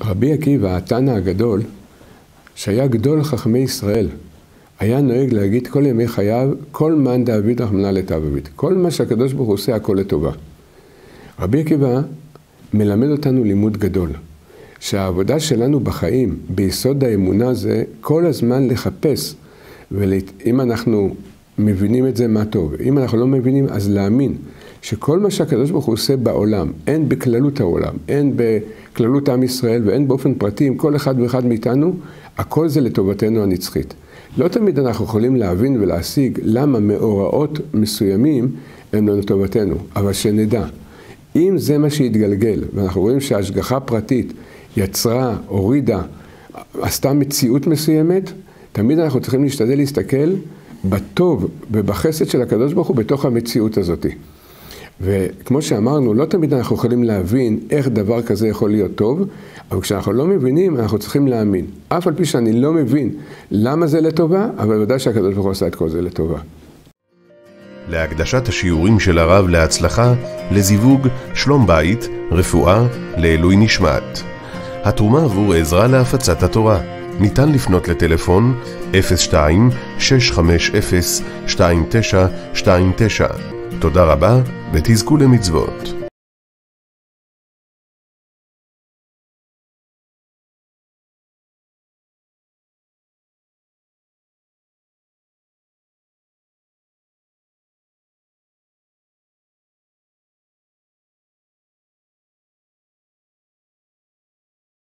רבי עקיבא, התנא הגדול, שהיה גדול חכמי ישראל, היה נוהג להגיד כל ימי חייו, כל מאן דאביד רחמנא לטבעביד. כל מה שהקדוש ברוך הוא עושה, הכל לטובה. רבי עקיבא מלמד אותנו לימוד גדול, שהעבודה שלנו בחיים, ביסוד האמונה זה כל הזמן לחפש, ואם אנחנו מבינים את זה, מה טוב. אם אנחנו לא מבינים, אז להאמין שכל מה שהקדוש ברוך הוא עושה בעולם, הן בכללות העולם, הן בכללות עם ישראל והן באופן פרטי עם כל אחד ואחד מאיתנו, הכל זה לטובתנו הנצחית. לא תמיד אנחנו יכולים להבין ולהשיג למה מאורעות מסוימים הם לא לטובתנו, אבל שנדע, אם זה מה שהתגלגל, ואנחנו רואים שהשגחה פרטית יצרה, הורידה, עשתה מציאות מסוימת, תמיד אנחנו צריכים להשתדל להסתכל בטוב ובחסד של הקדוש ברוך הוא בתוך המציאות הזאת. וכמו שאמרנו, לא תמיד אנחנו יכולים להבין איך דבר כזה יכול להיות טוב, אבל כשאנחנו לא מבינים, אנחנו צריכים להאמין. אף על פי שאני לא מבין למה זה לטובה, אבל ודאי שהקדוש ברוך הוא עשה את כל זה לטובה. להקדשת השיעורים של הרב להצלחה, לזיווג, שלום בית, רפואה, לעילוי נשמת. התרומה עבור עזרה להפצת התורה. ניתן לפנות לטלפון 02-650-2929. תודה רבה ותזכו למצוות.